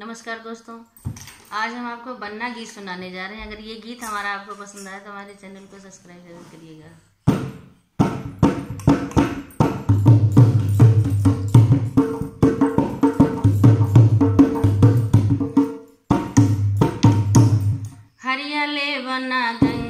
नमस्कार दोस्तों, आज हम आपको बन्ना गीत सुनाने जा रहे हैं। अगर ये गीत हमारा आपको पसंद आया तो हमारे चैनल को सब्सक्राइब ज़रूर करिएगा। हरियाले बना गंगा